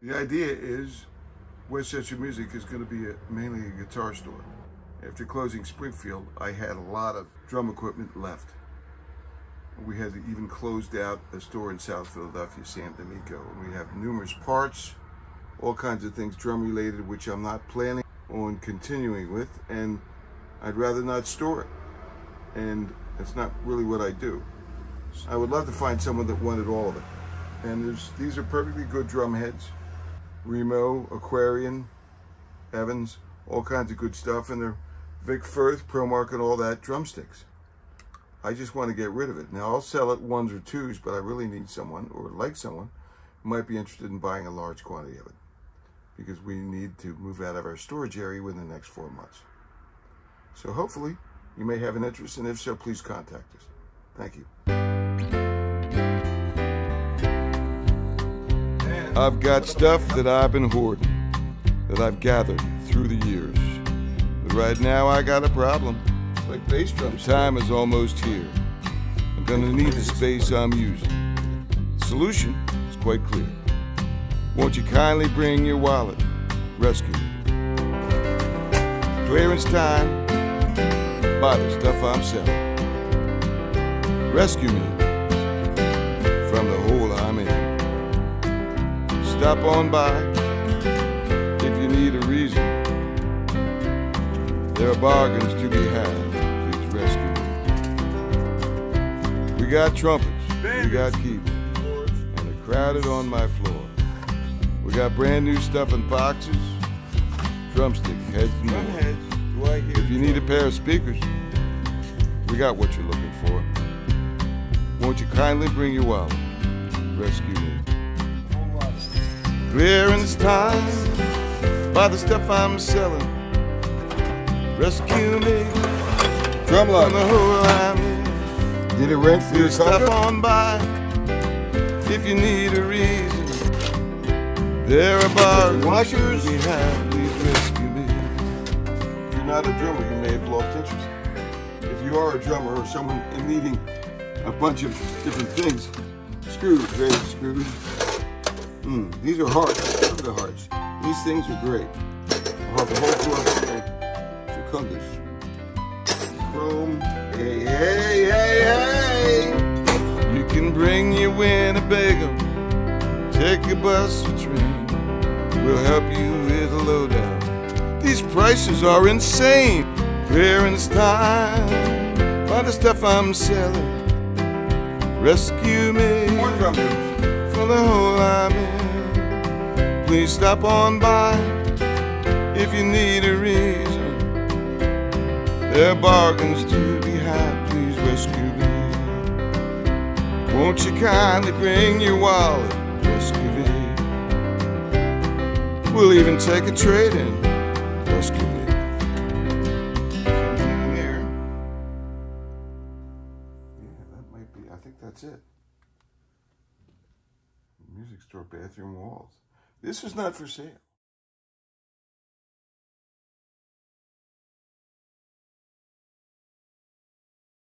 The idea is West Chester Music is going to be a, mainly a guitar store. After closing Springfield, I had a lot of drum equipment left. We had even closed out a store in South Philadelphia, Sam Damico, and we have numerous parts, all kinds of things drum related, which I'm not planning on continuing with, and I'd rather not store it. And it's not really what I do. I would love to find someone that wanted all of it. And these are perfectly good drum heads. Remo, Aquarian, Evans, all kinds of good stuff, and they're Vic Firth, ProMark, and all that drumsticks. I just want to get rid of it. Now, I'll sell it ones or twos, but I really need someone, or like someone, who might be interested in buying a large quantity of it. Because we need to move out of our storage area within the next four months. So hopefully, you may have an interest, and if so, please contact us. Thank you. I've got stuff that I've been hoarding, that I've gathered through the years. But right now I got a problem. Like bass drums. Time is almost here. I'm gonna need the space I'm using. The solution is quite clear. Won't you kindly bring your wallet? Rescue me. Clearance time. Buy the stuff I'm selling. Rescue me Stop on by if you need a reason. There are bargains to be had. Please rescue me. We got trumpets, we got keyboards, and they're crowded on my floor. We got brand new stuff in boxes, drumstick heads and more. If you need a pair of speakers, we got what you're looking for. Won't you kindly bring your wallet? Rescue me. Clearance time by the stuff I'm selling. Rescue me Drum from the hole I'm in. Did it rent for your You stop on by if you need a reason. There are bars Washers? we have. Please rescue me. If you're not a drummer, you may have lost interest. If you are a drummer or someone in needing a bunch of different things, screws, various screws. Mm, these are hearts. Look at the hearts. These things are great. I'll have the whole full of Secundus. Chrome. Hey, hey, hey, hey! You can bring your Winnebago, take a bus or train. We'll help you with a lowdown. These prices are insane. Clearance time. Buy the stuff I'm selling. Rescue me More the hole I'm in. Please stop on by if you need a reason. There are bargains to be had. Please rescue me. Won't you kindly bring your wallet? Rescue me. We'll even take a trade in. Rescue me. that's in there. Yeah, that might be. I think that's it. Music store bathroom walls. This is not for sale.